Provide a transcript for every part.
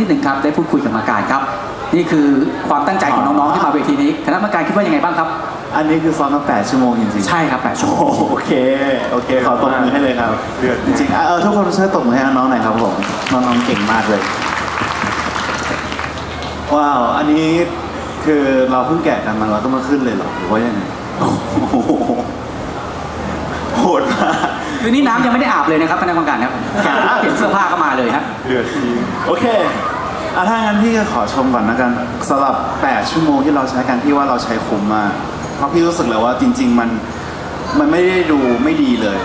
นิดหนึ่งครับได้พูดคุยกับกรรมการครับ นี่คือความตั้งใจของน้องๆที่มาเวทีนี้คณะกรรมการคิดว่ายังไงบ้างครับ อันนี้คือซ้อมมาแปดชั่วโมงจริงๆใช่ครับแปดชั่วโมโอ้งโหโอเคโอเคขอตบมือให้เลยครับเดือดจริงๆอะเออทุกคนช่วยตบมือให้น้องๆหน่อยครับผมน้องๆเก่งมากเลยว้าวอันนี้คือเราเพิ่งแกะกันมาเราต้องมาขึ้นเลยเหรอหรือว่ายังไงโอ้โหโหดมากคือนี่น้ำยังไม่ได้อาบเลยนะครับคณะกรรมการครับแค่เปลี่ยนเสื้อผ้าก็มาเลยฮะเดือดจริงโอเค อะถ้างั้นพี่ก็ขอชมก่อนนะกันสำหรับ 8 ชั่วโมงที่เราใช้กันพี่ว่าเราใช้คุ้มมากเพราะพี่รู้สึกเลยว่าจริง ๆ มันมันไม่ได้ดูไม่ดีเลย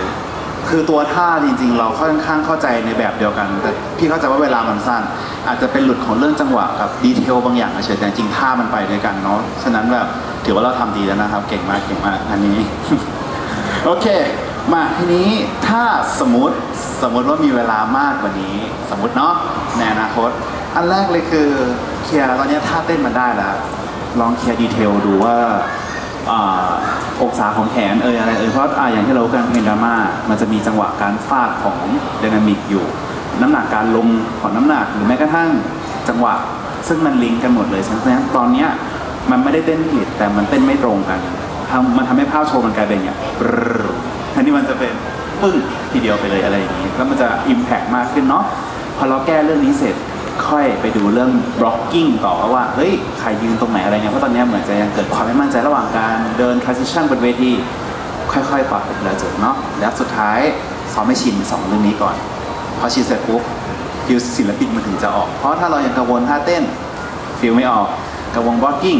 คือตัวท่าจริง ๆ เราค่อนข้างเข้าใจในแบบเดียวกัน แต่พี่เข้าใจว่าเวลามันสั้น อาจจะเป็นหลุดของเรื่องจังหวะกับดีเทลบางอย่างเฉยแต่จริงท่ามันไปด้วยกันเนาะฉะนั้นแบบถือว่าเราทำดีแล้วนะครับ เก่งมากเก่งมากอันนี้ โอเค มาทีนี้ถ้าสมมติ สมมติว่ามีเวลามากกว่านี้ สมมติเนาะในอนาคต อันแรกเลยคือเคลียร์ตอนนี้ท่าเต้นมันได้แล้ว ลองเคลียร์ detail ดูว่าองศาของแขนเอยอะไรเอยเพราะอ่าอย่างที่เรากันเพลงดราม่ามันจะมีจังหวะการฟาดของ dynamic อยู่ น้ำหนักการลงของน้ำหนักหรือแม้กระทั่งจังหวะ ซึ่งมันลิงก์กันหมดเลยฉะนั้นตอนเนี้ยมันไม่ได้เต้นผิดแต่มันเต้นไม่ตรงกันทำมันทำให้ภาพโชว์มันกลายเป็นอย่างเงี้ยปรึ๊ดแทนที่มันจะเป็น ปึ้งทีเดียวไปเลยอะไรอย่างนี้แล้วมันจะอิมแพกมากขึ้นเนาะพอเราแก้เรื่องนี้เสร็จค่อยไปดูเรื่อง blocking ต่อว่าเฮ้ยใครยืนตรงไหนอะไรเงี้ยเพราะตอนเนี้ยเหมือนจะยังเกิดความไม่มั่นใจระหว่างการเดิน transition บนเวทีค่อยๆปรับไปทีละจุดเนาะแล้วสุดท้ายซ้อมไม่ชินสองเรื่องนี้ก่อน พอชินเสร็จปุ๊บฟิลศิลปินมันถึงจะออก เพราะถ้าเรายังกังวลท่าเต้นfeel ไม่ออกกังวล blocking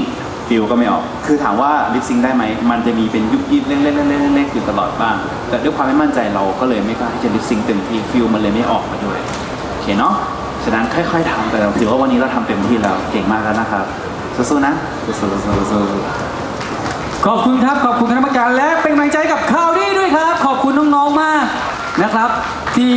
feel ก็ไม่ออก คือถามว่า lip sync ได้ไหม มันจะมีเป็นยุบยิบเล็กๆๆๆๆอยู่ตลอดบ้าง แต่ด้วยความไม่มั่นใจเราก็เลยไม่กล้าที่จะ lip sync เต็มที่ feel มันเลยไม่ออกมาด้วย โอเคเนาะ ฉะนั้นค่อยๆทำแต่ถือว่าวันนี้เราทำเต็มที่แล้ว เก่งมากแล้วนะครับ สู้ๆนะ สู้ๆสู้ๆขอบคุณครับ ขอบคุณคณะกรรมการและเป็นกำลังใจกับข่าวนี้ด้วยครับ ขอบคุณน้องๆมากนะครับ ที่